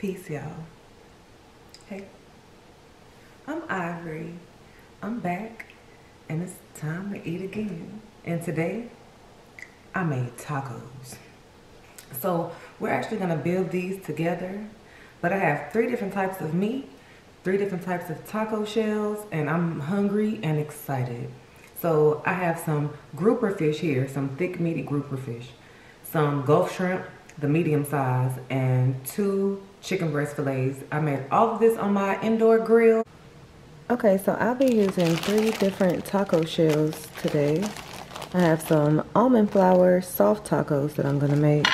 Peace, y'all. Hey, I'm Ivory. I'm back, and it's time to eat again. And today, I made tacos. So we're actually gonna build these together, but I have three different types of meat, three different types of taco shells, and I'm hungry and excited. So I have some grouper fish here, some thick meaty grouper fish, some Gulf shrimp, the medium size, and two chicken breast fillets. I made all of this on my indoor grill. Okay, so I'll be using three different taco shells today. I have some almond flour soft tacos that I'm gonna make.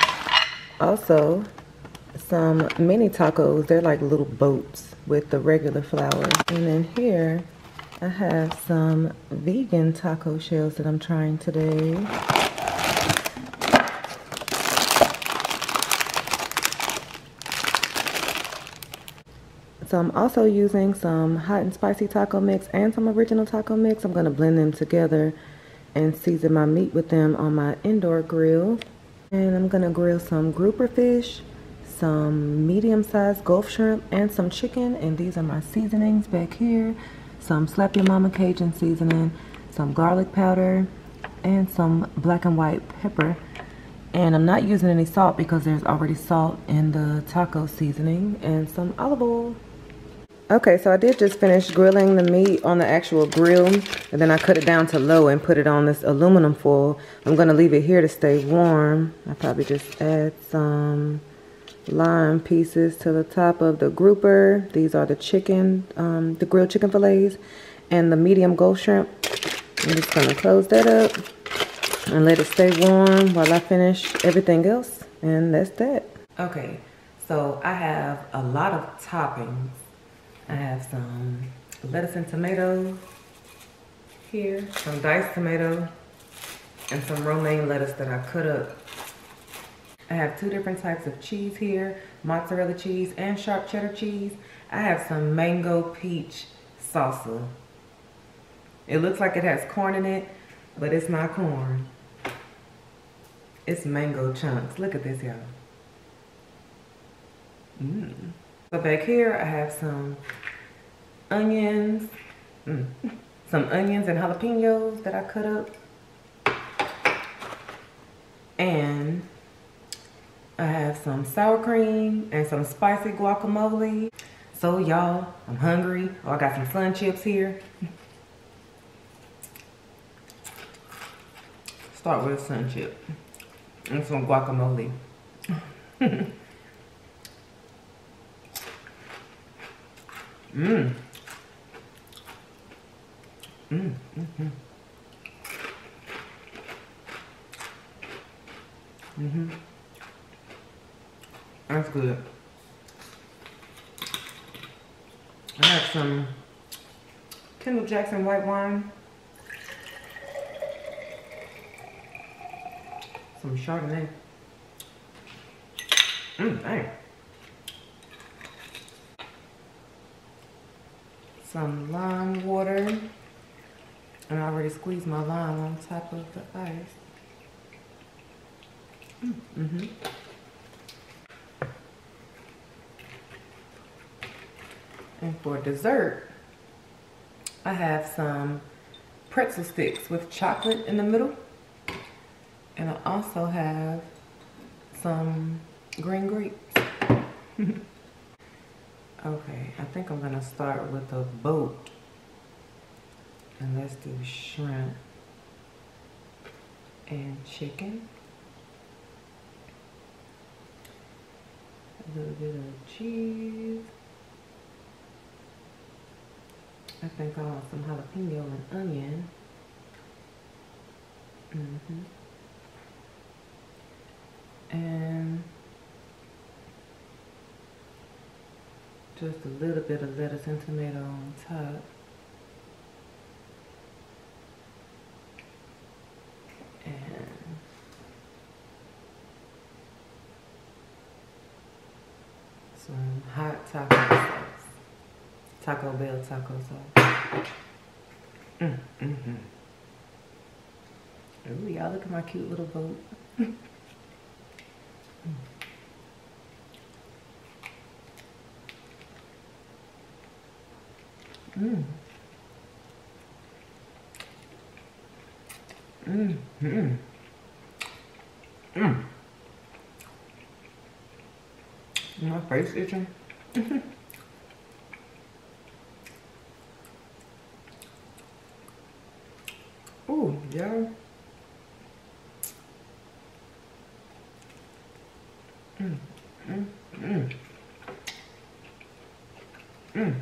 Also, some mini tacos. They're like little boats with the regular flour. And then here, I have some vegan taco shells that I'm trying today. So I'm also using some hot and spicy taco mix and some original taco mix. I'm going to blend them together and season my meat with them on my indoor grill. And I'm going to grill some grouper fish, some medium-sized Gulf shrimp, and some chicken. And these are my seasonings back here. Some Slap Your Mama Cajun seasoning, some garlic powder, and some black and white pepper. And I'm not using any salt because there's already salt in the taco seasoning and some olive oil. Okay, so I did just finish grilling the meat on the actual grill. And then I cut it down to low and put it on this aluminum foil. I'm going to leave it here to stay warm. I probably just add some lime pieces to the top of the grouper. These are the chicken, um, the grilled chicken fillets. And the medium Gulf shrimp. I'm just going to close that up. And let it stay warm while I finish everything else. And that's that. Okay, so I have a lot of toppings I have some lettuce and tomato here, some diced tomato, and some romaine lettuce that I cut up. I have two different types of cheese here, mozzarella cheese and sharp cheddar cheese. I have some mango peach salsa. It looks like it has corn in it, but it's not corn. It's mango chunks. Look at this, y'all. Mmm. So back here I have some onions, mm, some onions and jalapenos that I cut up. And I have some sour cream and some spicy guacamole. So y'all, I'm hungry. Oh, I got some sun chips here. Start with a sun chip and some guacamole. Mmm. Mmm. Mm-hmm. Mm-hmm. That's good. I have some Kendall Jackson white wine. Some Chardonnay. Mmm, dang. Some lime water. And I already squeezed my lime on top of the ice. Mm -hmm. And for dessert, I have some pretzel sticks with chocolate in the middle. And I also have some green grapes. Okay, I think I'm gonna start with a boat. And let's do shrimp and chicken. A little bit of cheese. I think I want some jalapeno and onion. Mm -hmm. And just a little bit of lettuce and tomato on top. And some hot taco sauce. Taco Bell taco sauce. Mm, mm -hmm. Ooh, y'all look at my cute little boat. mm. Mmm. Mmm. Mmm. Mmm. My face itching. Ooh, yeah. Mm, mm, mm. Mm.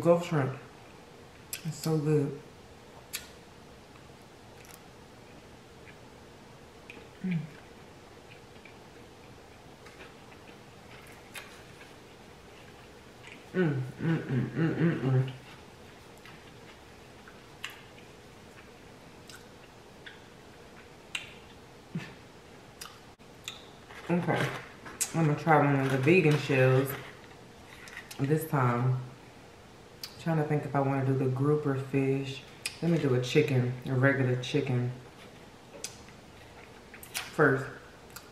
Gulf shrimp. It's so good. Mm. Mm, mm, mm, mm, mm, mm. Okay, I'm gonna try one of the vegan shells this time. Trying to think if I want to do the grouper fish. Let me do a chicken, a regular chicken first,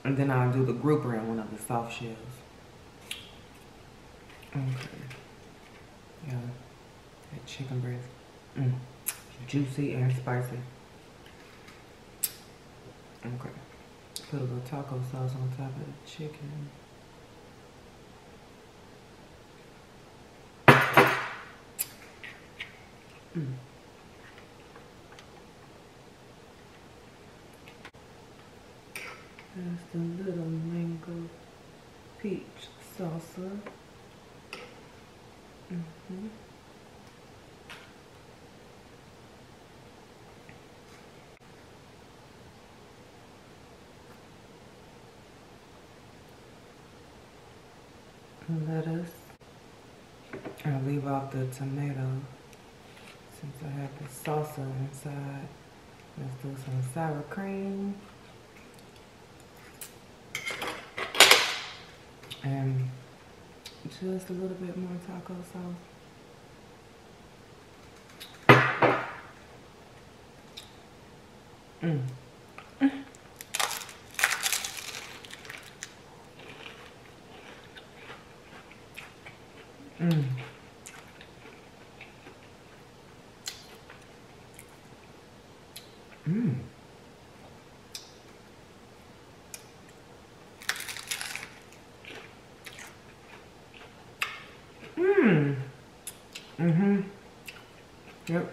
and then I'll do the grouper in one of the soft shells. Okay. Yeah, that chicken breast. Mm. Juicy and spicy. Okay. Put a little taco sauce on top of the chicken. Mm. The little mango peach salsa. Mm -hmm. lettuce. I'll leave out the tomato since I have the salsa inside. Let's do some sour cream. And just a little bit more taco sauce. Mm. Mm. Mm. Mmm. Mm-hmm. Yep.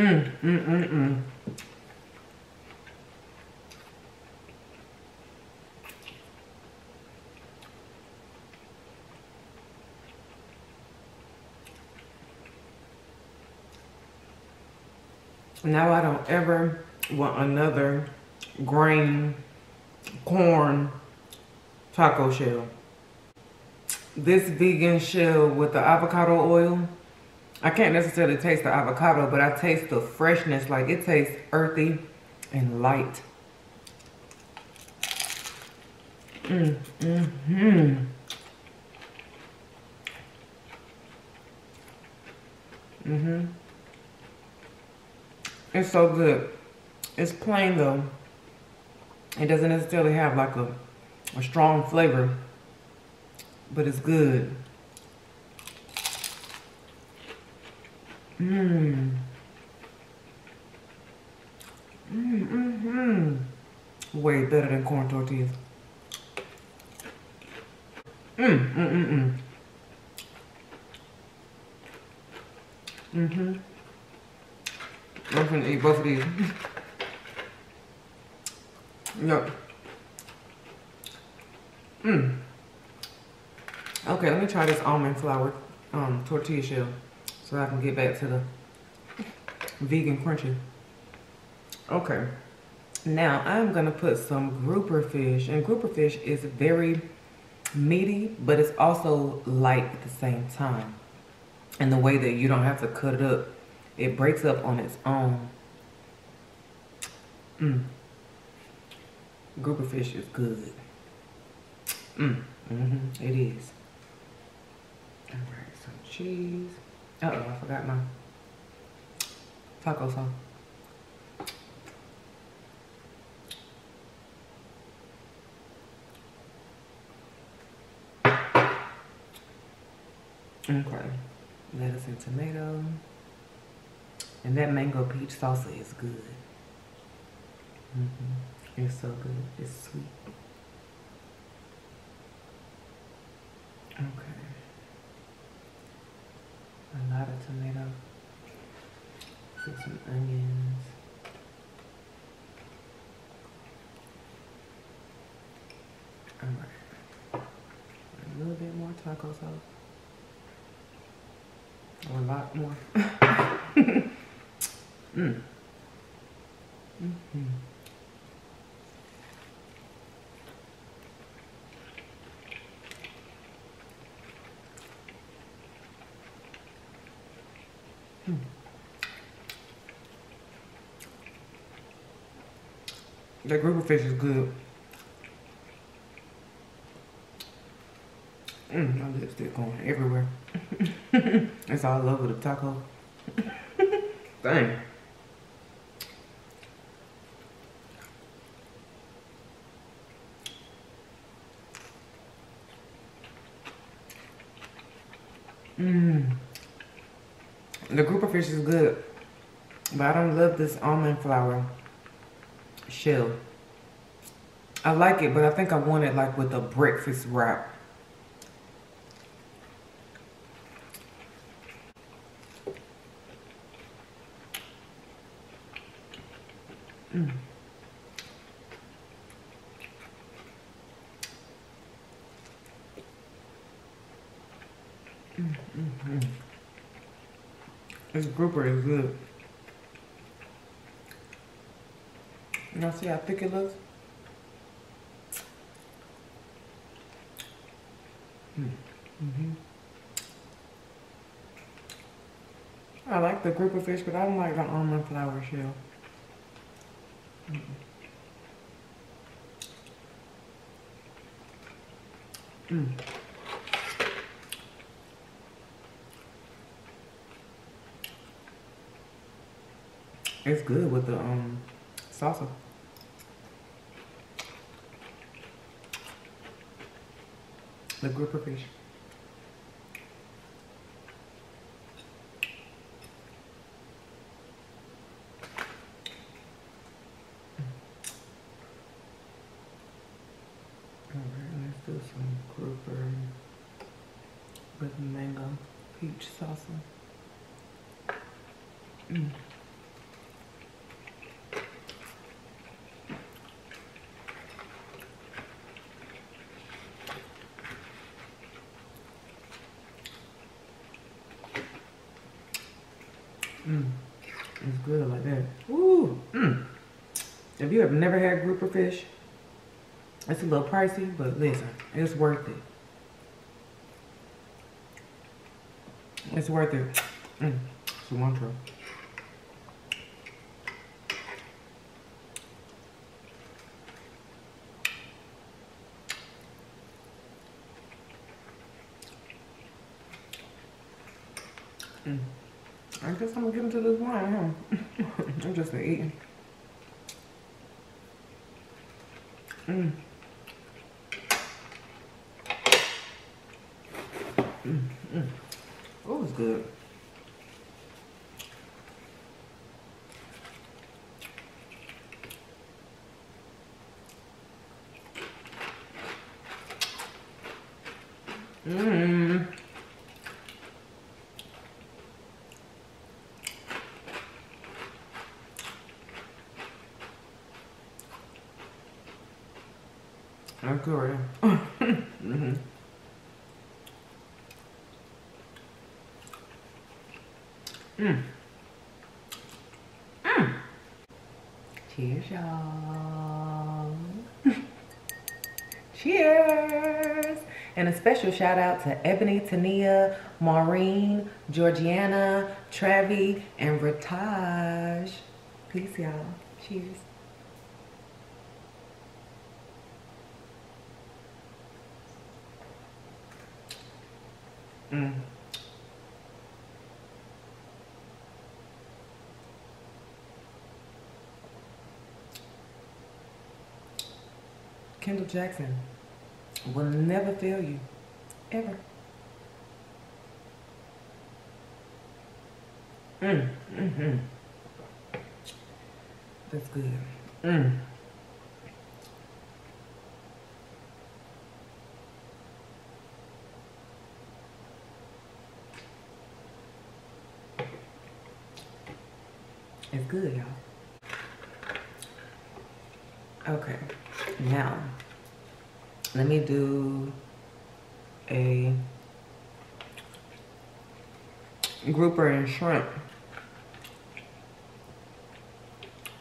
Mmm. Mm, mm, mm. Now I don't ever want another grain corn taco shell. This vegan shell with the avocado oil, I can't necessarily taste the avocado, but I taste the freshness. Like it tastes earthy and light. Mm, mm, mm. Mm-hmm. It's so good. It's plain though. It doesn't necessarily have like a, a strong flavor, but it's good. Mmm. Mmm, mmm, mm. Way better than corn tortillas. Mmm, mmm, mmm, mmm. Mm-hmm. I'm gonna eat both of these. yep. Mmm. Okay, let me try this almond flour um, tortilla shell so I can get back to the vegan crunchy. Okay. Now I'm gonna put some grouper fish and grouper fish is very meaty, but it's also light at the same time. And the way that you don't have to cut it up it breaks up on its own. Mm. Grouper fish is good. Mm. Mm-hmm. It is. All right, some cheese. Uh oh, I forgot my taco sauce. Okay, lettuce and tomato. And that mango peach salsa is good. Mm -hmm. It's so good. It's sweet. Okay. Lot of tomato. Put some onions. Alright. A little bit more taco sauce. Or a lot more. Mm -hmm. That grouper fish is good. Mm, my lipstick going everywhere. it's all over the taco. Dang. Mmm. The grouper fish is good. But I don't love this almond flour shell. I like it, but I think I want it like with a breakfast wrap. Mm. Mm, mm, mm. This grouper is good. Y'all see how thick it looks? Mm -hmm. I like the grouper fish, but I don't like the almond flour shell. Mm Mm. It's good with the um salsa. The grouper fish. Alright, let's do some grouper with mango peach salsa. Mm. Mm. It's good like that. Ooh. Mm. If you have never had grouper fish, it's a little pricey, but listen, it's worth it. It's worth it. Mm. Cilantro. Mm. I guess I'm gonna get into this wine? I'm just eating. Mmm, mmm. Oh, it's good. Mmm. That's good right mm-hmm. Mm. Mm. Cheers, y'all. Cheers. And a special shout out to Ebony, Tania, Maureen, Georgiana, Travi, and Rataj. Peace, y'all. Cheers. Mm. Kendall Jackson will never fail you, ever. Mm, mm-hmm. That's good. Mm. Okay, now let me do a grouper and shrimp.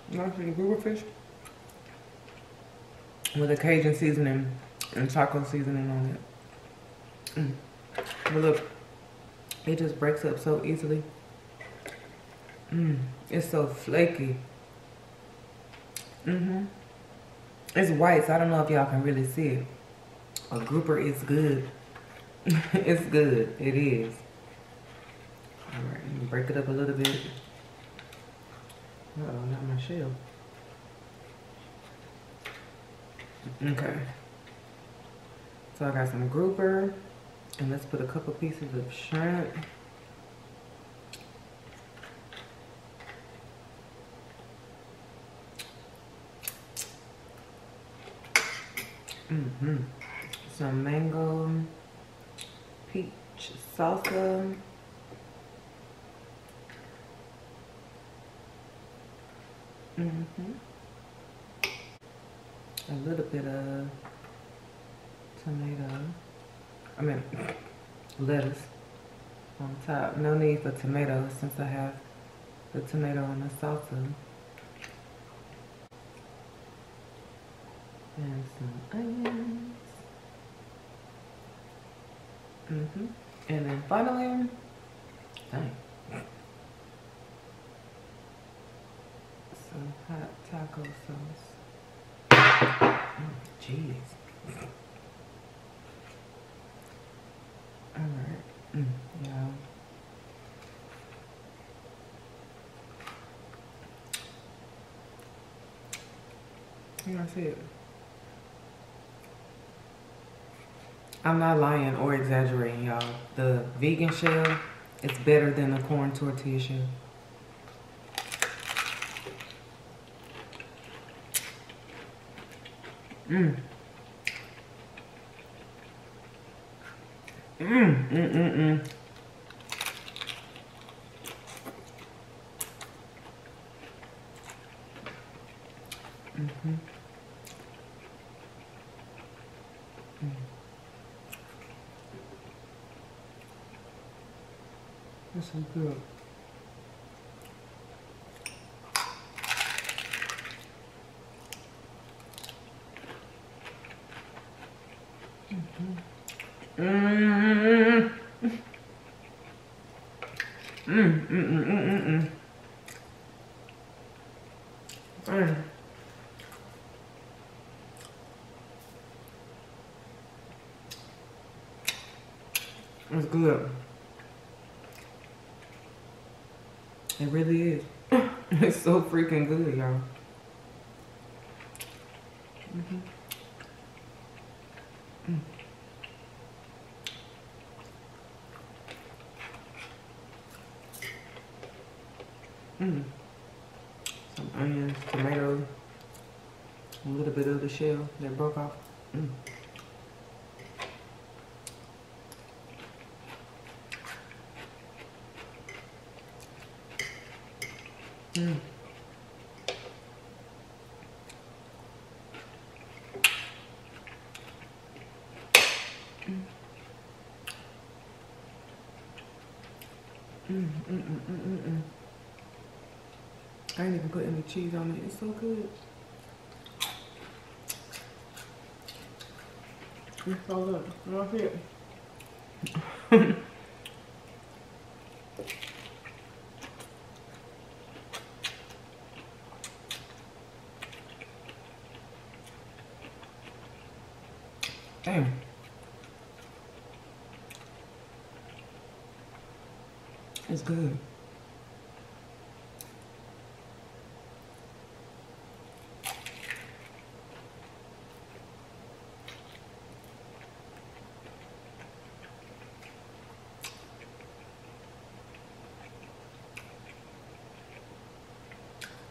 The grouper fish with a Cajun seasoning and taco seasoning on it. Mm. But look, it just breaks up so easily. Mmm, it's so flaky. Mm-hmm. It's white, so I don't know if y'all can really see it. A grouper is good. it's good. It is. All right, break it up a little bit. Uh oh, not my shell. Okay. So I got some grouper, and let's put a couple pieces of shrimp. Mm-hmm. Some mango peach salsa. Mm-hmm. A little bit of tomato. I mean, lettuce on top. No need for tomatoes since I have the tomato and the salsa. and some onions. Mm-hmm. And then finally, dang, some hot taco sauce. Jeez. All right. Mm, yeah. I see it. I'm not lying or exaggerating, y'all. The vegan shell is better than the corn tortilla shell. Mmm. Mmm, mmm, mmm, mmm. Mm-hmm. That's so good. Mm-hmm. Mm. Mm, mm, mm, mm, mm, mm. Mm. It's good. It really is. it's so freaking good, y'all. Mm -hmm. mm. Mm. Some onions, tomatoes, a little bit of the shell that broke off. Mm. Mm. Mm, mm, mm, I ain't even put any cheese on it. It's so good. It's so good. Right here. Damn. It's good.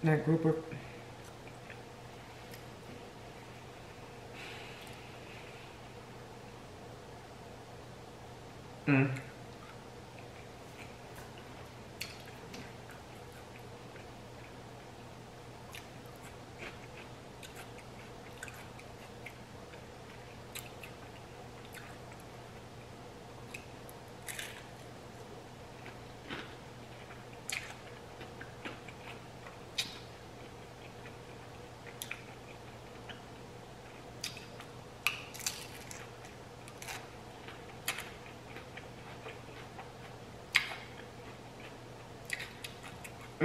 That grouper. Mm.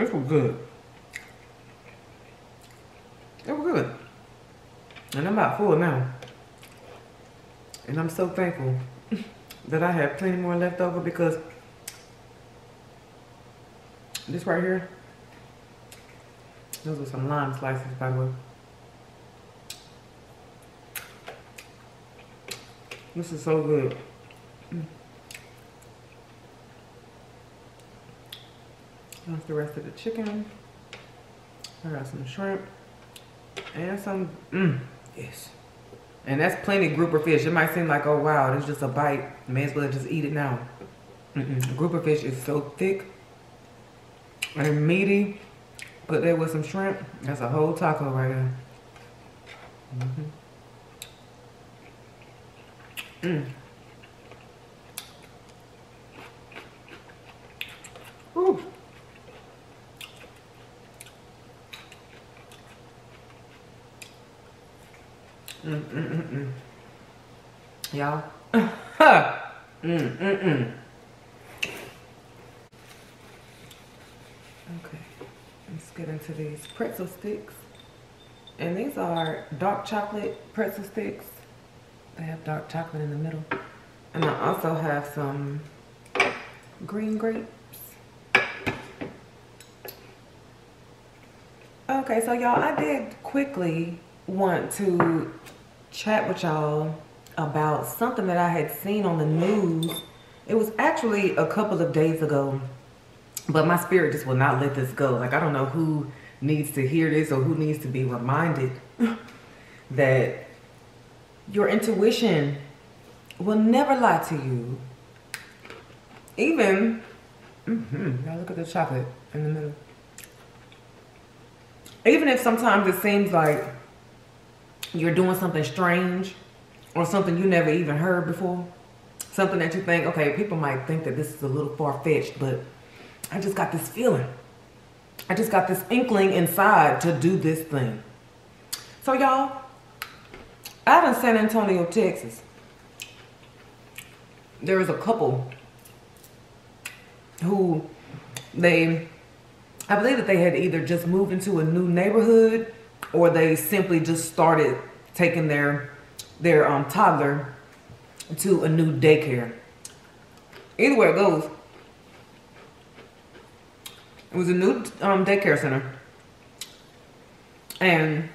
This was good. It was good. And I'm about full now. And I'm so thankful that I have plenty more left over because this right here, those are some lime slices by the way. This is so good. That's the rest of the chicken. I got some shrimp and some, mm, yes. And that's plenty grouper fish. It might seem like, oh wow, it's just a bite. May as well just eat it now. Mm -mm. Grouper fish is so thick and meaty. Put that with some shrimp. That's a whole taco right there. Mm -hmm. Mm. Ooh. Mm, mm, mm, mm. Mm. Okay, let's get into these pretzel sticks. And these are dark chocolate pretzel sticks. They have dark chocolate in the middle. And I also have some green grapes. Okay, so y'all, I did quickly want to chat with y'all about something that I had seen on the news. It was actually a couple of days ago, but my spirit just will not let this go. Like, I don't know who needs to hear this or who needs to be reminded that your intuition will never lie to you. Even, mm -hmm, now look at the chocolate in the middle. Even if sometimes it seems like you're doing something strange or something you never even heard before. Something that you think, okay, people might think that this is a little far-fetched, but I just got this feeling. I just got this inkling inside to do this thing. So y'all, out in San Antonio, Texas, there is a couple who they, I believe that they had either just moved into a new neighborhood or they simply just started taking their their um, toddler to a new daycare. Either way it goes, it was a new um, daycare center. And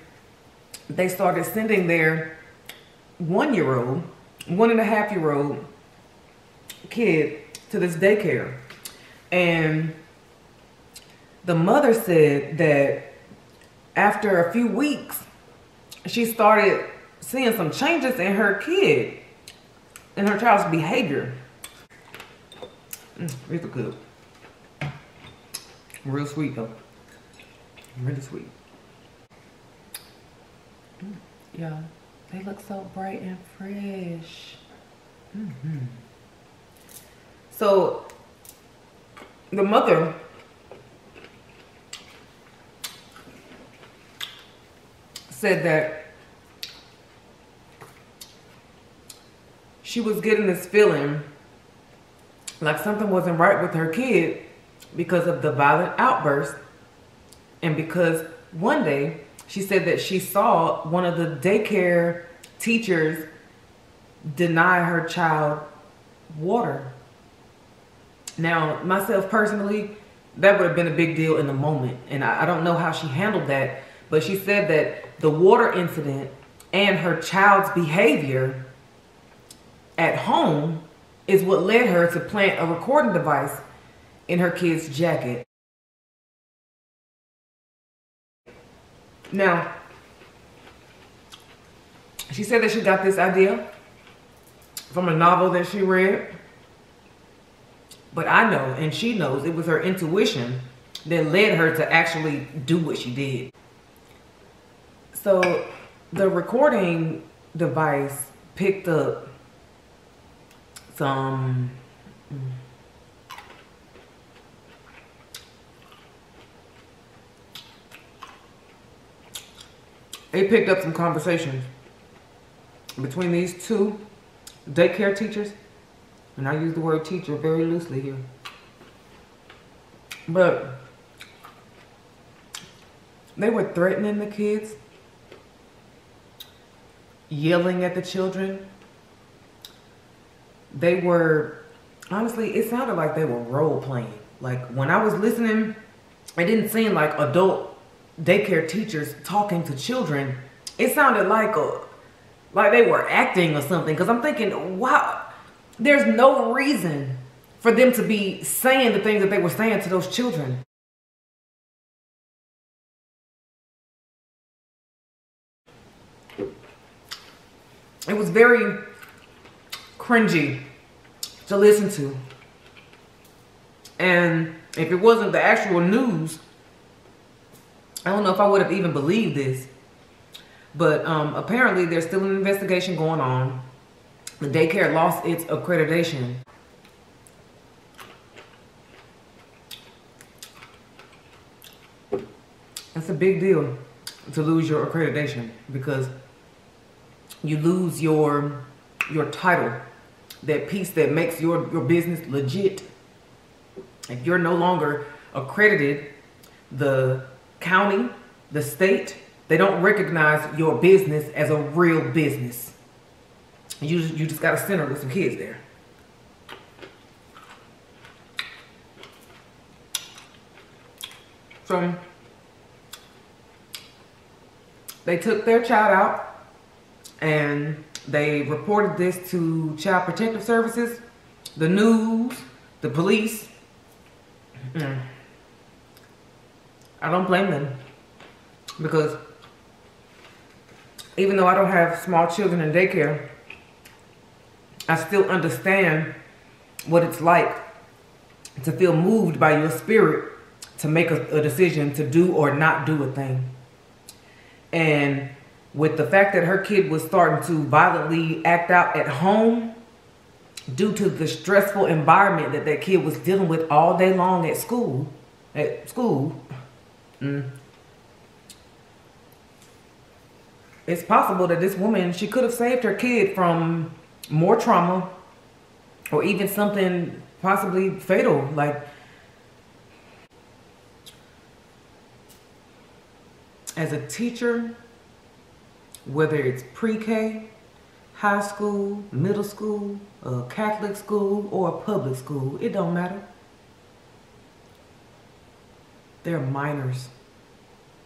they started sending their one-year-old, one and a half year old kid to this daycare. And the mother said that after a few weeks, she started seeing some changes in her kid, in her child's behavior. Mm, good. Real sweet though. Really sweet. Mm, yeah, they look so bright and fresh. Mm -hmm. So the mother said that she was getting this feeling like something wasn't right with her kid because of the violent outburst and because one day she said that she saw one of the daycare teachers deny her child water. Now, myself personally, that would have been a big deal in the moment. And I, I don't know how she handled that. But she said that the water incident and her child's behavior at home is what led her to plant a recording device in her kid's jacket. Now, she said that she got this idea from a novel that she read. But I know, and she knows, it was her intuition that led her to actually do what she did. So the recording device picked up some mm. it picked up some conversations between these two daycare teachers. And I use the word teacher very loosely here. But they were threatening the kids yelling at the children. They were, honestly, it sounded like they were role playing. Like when I was listening, it didn't seem like adult daycare teachers talking to children. It sounded like a, like they were acting or something. Cause I'm thinking, wow, there's no reason for them to be saying the things that they were saying to those children. It was very cringy to listen to. And if it wasn't the actual news, I don't know if I would have even believed this. But um, apparently there's still an investigation going on. The daycare lost its accreditation. That's a big deal to lose your accreditation because you lose your your title, that piece that makes your, your business legit. If you're no longer accredited, the county, the state, they don't recognize your business as a real business. You, you just got a center with some kids there. So they took their child out and they reported this to Child Protective Services, the news, the police. Mm. I don't blame them because even though I don't have small children in daycare, I still understand what it's like to feel moved by your spirit to make a, a decision to do or not do a thing. And with the fact that her kid was starting to violently act out at home due to the stressful environment that that kid was dealing with all day long at school, at school, mm, it's possible that this woman, she could have saved her kid from more trauma or even something possibly fatal. Like, as a teacher, whether it's pre-K, high school, middle school, a Catholic school, or a public school, it don't matter. They're minors.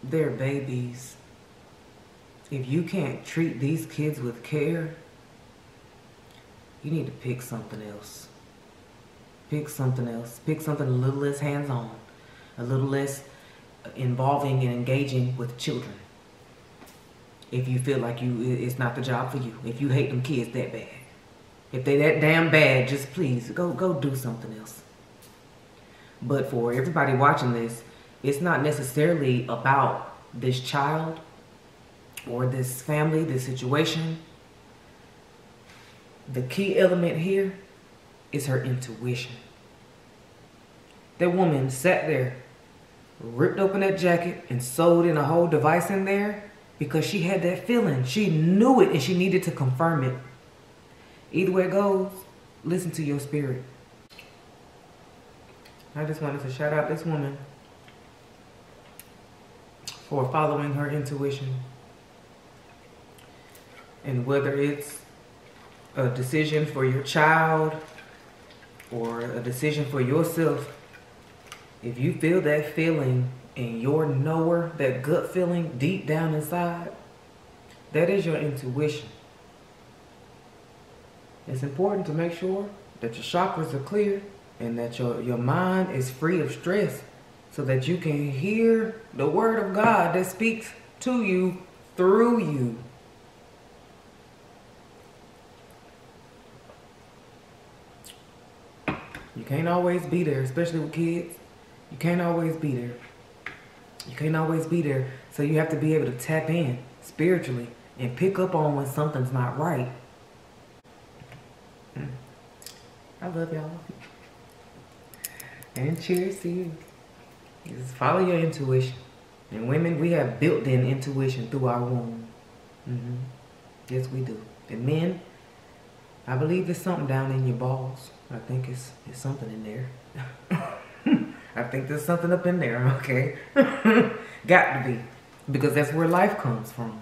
They're babies. If you can't treat these kids with care, you need to pick something else. Pick something else. Pick something a little less hands-on, a little less involving and engaging with children if you feel like you it's not the job for you. If you hate them kids that bad. If they that damn bad, just please go go do something else. But for everybody watching this, it's not necessarily about this child or this family, this situation. The key element here is her intuition. That woman sat there, ripped open that jacket and sewed in a whole device in there because she had that feeling. She knew it and she needed to confirm it. Either way it goes, listen to your spirit. I just wanted to shout out this woman for following her intuition. And whether it's a decision for your child or a decision for yourself, if you feel that feeling and your knower, that gut feeling deep down inside, that is your intuition. It's important to make sure that your chakras are clear and that your, your mind is free of stress so that you can hear the word of God that speaks to you through you. You can't always be there, especially with kids. You can't always be there. You can't always be there. So you have to be able to tap in spiritually and pick up on when something's not right. I love y'all. And cheers to you. Just follow your intuition. And women, we have built-in intuition through our womb. Mm -hmm. Yes, we do. And men, I believe there's something down in your balls. I think it's, it's something in there. I think there's something up in there, okay? Got to be. Because that's where life comes from.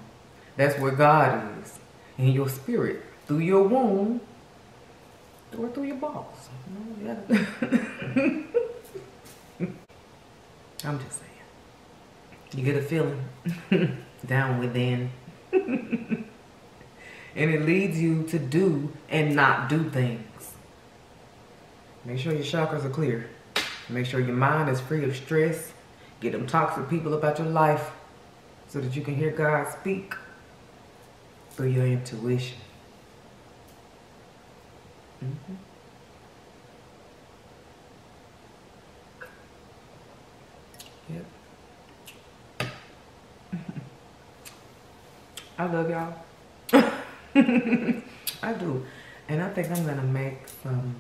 That's where God is. In your spirit. Through your womb. Or through your balls. I'm just saying. You get a feeling down within. and it leads you to do and not do things. Make sure your chakras are clear. Make sure your mind is free of stress. Get them toxic people about your life so that you can hear God speak through your intuition. Mm -hmm. Yep. I love y'all. I do. And I think I'm gonna make some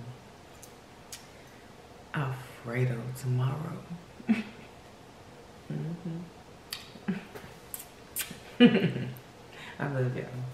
Alfredo tomorrow. mm -hmm. I love y'all.